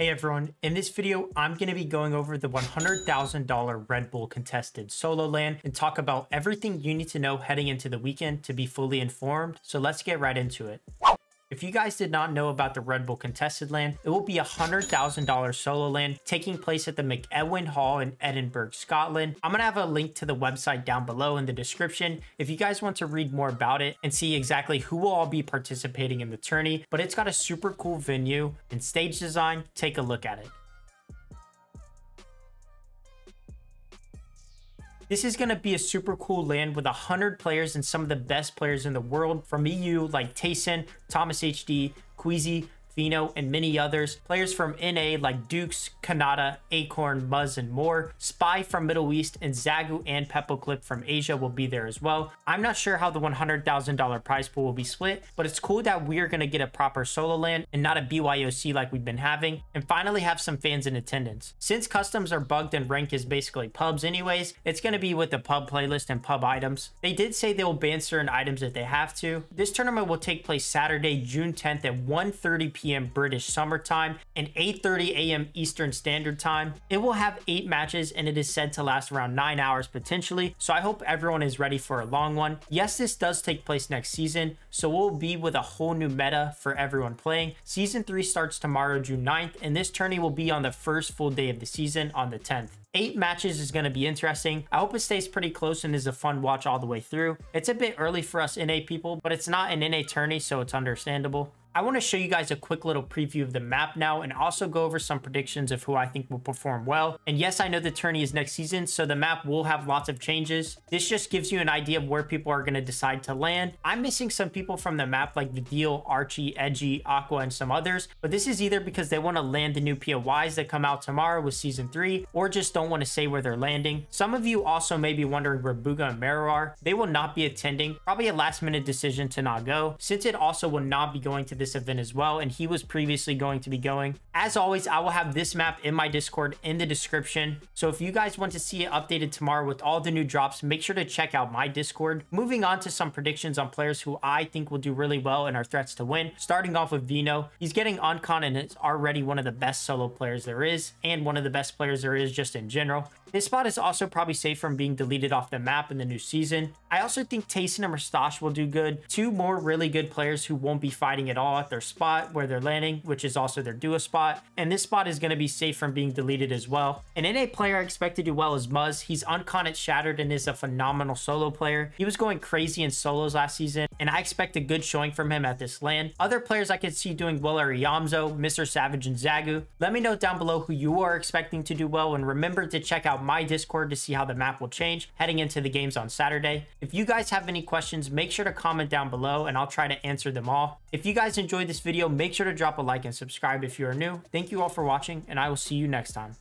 Hey everyone, in this video, I'm going to be going over the $100,000 Red Bull contested solo LAN and talk about everything you need to know heading into the weekend to be fully informed. So let's get right into it. If you guys did not know about the Red Bull contested LAN, it will be a $100,000 solo LAN taking place at the McEwen Hall in Edinburgh, Scotland. I'm going to have a link to the website down below in the description if you guys want to read more about it and see exactly who will all be participating in the tourney. But it's got a super cool venue and stage design. Take a look at it. This is going to be a super cool LAN with 100 players and some of the best players in the world. From EU like Tayson, Thomas HD, Queasy, Veno, and many others. Players from NA like Dukez, Kanata, Acorn, Muzz, and more. Spy from Middle East and Zagu and Pepoclip from Asia will be there as well. I'm not sure how the $100,000 prize pool will be split, but it's cool that we're going to get a proper solo LAN and not a BYOC like we've been having, and finally have some fans in attendance. Since customs are bugged and rank is basically pubs anyways, it's going to be with the pub playlist and pub items. They did say they will ban certain items if they have to. This tournament will take place Saturday, June 10th at 1.30 p.m. British Summer Time and 8.30 a.m. Eastern Standard Time. It will have eight matches and it is said to last around nine hours potentially, so I hope everyone is ready for a long one. Yes, this does take place next season, so we'll be with a whole new meta for everyone playing. Season 3 starts tomorrow, June 9th, and this tourney will be on the first full day of the season on the 10th. Eight matches is going to be interesting. I hope it stays pretty close and is a fun watch all the way through. It's a bit early for us NA people, but it's not an NA tourney, so it's understandable. I want to show you guys a quick little preview of the map now and also go over some predictions of who I think will perform well. And yes, I know the tourney is next season, so the map will have lots of changes. This just gives you an idea of where people are going to decide to land. I'm missing some people from the map like Vidil, Archie, Edgy, Aqua, and some others, but this is either because they want to land the new POIs that come out tomorrow with Season 3, or just don't want to say where they're landing. Some of you also may be wondering where Bugha and Mero are. They will not be attending, probably a last minute decision to not go, since it also will not be going to this event as well, and he was previously going to be going. As always, I will have this map in my Discord in the description. So if you guys want to see it updated tomorrow with all the new drops, make sure to check out my Discord. Moving on to some predictions on players who I think will do really well and are threats to win. Starting off with Veno. He's getting Uncon and is already one of the best solo players there is, and one of the best players there is just in general. This spot is also probably safe from being deleted off the map in the new season. I also think Tayson and Mustache will do good. Two more really good players who won't be fighting at at their spot where they're landing, which is also their duo spot. And this spot is going to be safe from being deleted as well. An NA player I expect to do well is Muzz. He's uncon at Shattered and is a phenomenal solo player. He was going crazy in solos last season, and I expect a good showing from him at this LAN. Other players I could see doing well are Yamzo, Mr. Savage, and Zagu. Let me know down below who you are expecting to do well, and remember to check out my Discord to see how the map will change heading into the games on Saturday. If you guys have any questions, make sure to comment down below and I'll try to answer them all. If you guys enjoyed this video, make sure to drop a like and subscribe if you are new. Thank you all for watching and I will see you next time.